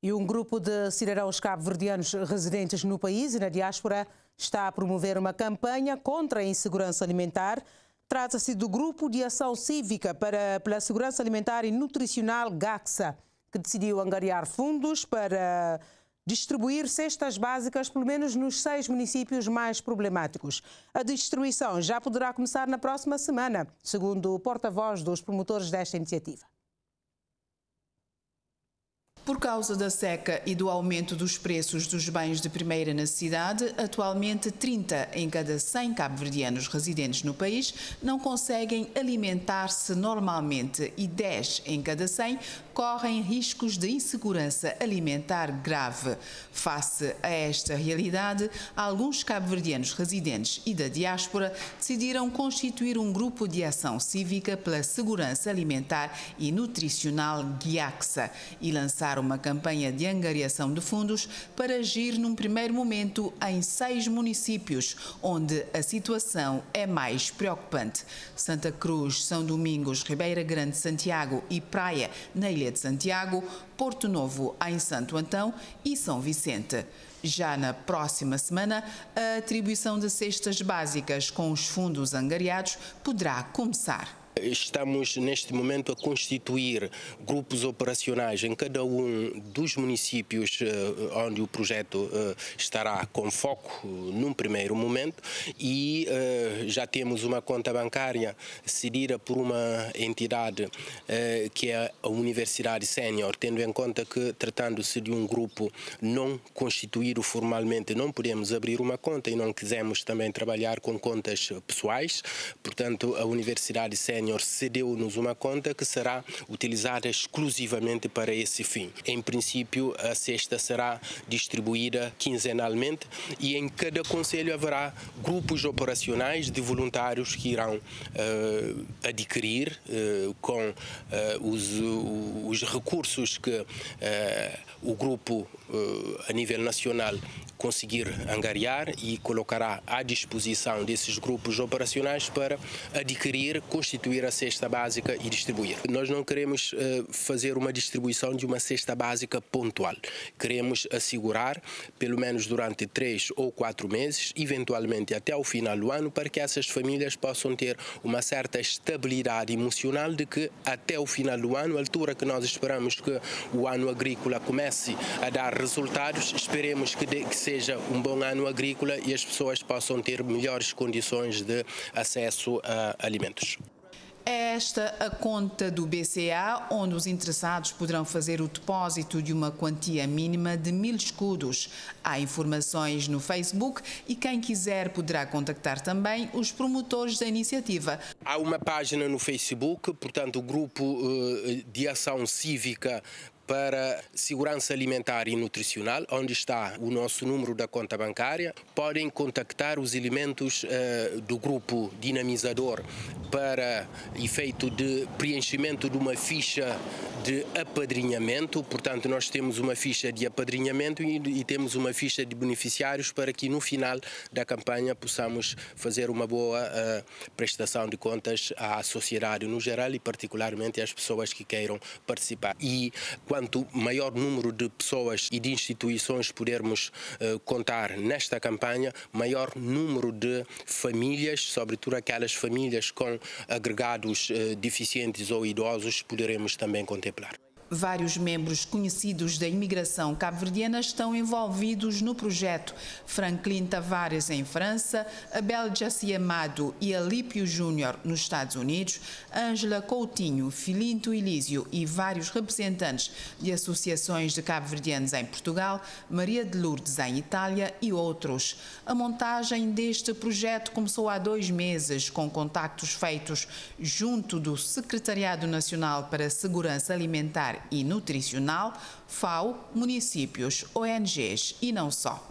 E um grupo de cidadãos cabo-verdianos residentes no país e na diáspora está a promover uma campanha contra a insegurança alimentar. Trata-se do Grupo de Ação Cívica para, pela Segurança Alimentar e Nutricional GAXA, que decidiu angariar fundos para distribuir cestas básicas, pelo menos nos seis municípios mais problemáticos. A distribuição já poderá começar na próxima semana, segundo o porta-voz dos promotores desta iniciativa. Por causa da seca e do aumento dos preços dos bens de primeira necessidade, atualmente 30 em cada 100 cabo-verdianos residentes no país não conseguem alimentar-se normalmente e 10 em cada 100 correm riscos de insegurança alimentar grave. Face a esta realidade, alguns cabo-verdianos residentes e da diáspora decidiram constituir um grupo de ação cívica pela segurança alimentar e nutricional GUIAXA e lançar uma campanha de angariação de fundos para agir num primeiro momento em seis municípios, onde a situação é mais preocupante. Santa Cruz, São Domingos, Ribeira Grande, Santiago e Praia, na Ilha de Santiago, Porto Novo, em Santo Antão e São Vicente. Já na próxima semana, a atribuição de cestas básicas com os fundos angariados poderá começar. Estamos neste momento a constituir grupos operacionais em cada um dos municípios eh, onde o projeto eh, estará com foco num primeiro momento e eh, já temos uma conta bancária cedida por uma entidade que é a Universidade Sénior, tendo em conta que tratando-se de um grupo não constituído formalmente, não podemos abrir uma conta e não quisemos também trabalhar com contas pessoais, portanto a Universidade Sénior Senhor cedeu-nos uma conta que será utilizada exclusivamente para esse fim. Em princípio, a cesta será distribuída quinzenalmente e em cada conselho haverá grupos operacionais de voluntários que irão uh, adquirir uh, com uh, os, os, recursos que o grupo a nível nacional conseguir angariar e colocará à disposição desses grupos operacionais para adquirir, constituir a cesta básica e distribuir. Nós não queremos uh, fazer uma distribuição de uma cesta básica pontual. Queremos assegurar, pelo menos durante três ou quatro meses, eventualmente até o final do ano, para que essas famílias possam ter uma certa estabilidade emocional de que até o final do ano, altura que nós esperamos que o ano agrícola comece a dar resultados, esperemos que, de, que seja um bom ano agrícola e as pessoas possam ter melhores condições de acesso a alimentos. É esta a conta do BCA, onde os interessados poderão fazer o depósito de uma quantia mínima de mil escudos. Há informações no Facebook e quem quiser poderá contactar também os promotores da iniciativa. Há uma página no Facebook, portanto, o Grupo eh, de Ação Cívica para segurança alimentar e nutricional, onde está o nosso número da conta bancária. Podem contactar os elementos uh, do grupo dinamizador para efeito de preenchimento de uma ficha de apadrinhamento. Portanto, nós temos uma ficha de apadrinhamento e, e temos uma ficha de beneficiários para que no final da campanha possamos fazer uma boa uh, prestação de contas à sociedade no geral e particularmente às pessoas que queiram participar. E quando quanto maior número de pessoas e de instituições pudermos uh, contar nesta campanha, maior número de famílias, sobretudo aquelas famílias com agregados uh, deficientes ou idosos, poderemos também contemplar. Vários membros conhecidos da imigração cabo-verdiana estão envolvidos no projeto. Franklin Tavares em França, Abel Jassi Amado e Alípio Júnior nos Estados Unidos, Ângela Coutinho, Filinto Elísio e vários representantes de associações de cabo-verdianos em Portugal, Maria de Lourdes em Itália e outros. A montagem deste projeto começou há dois meses com contactos feitos junto do Secretariado Nacional para a Segurança E Nutricional, FAO, municípios, ONGs e não só.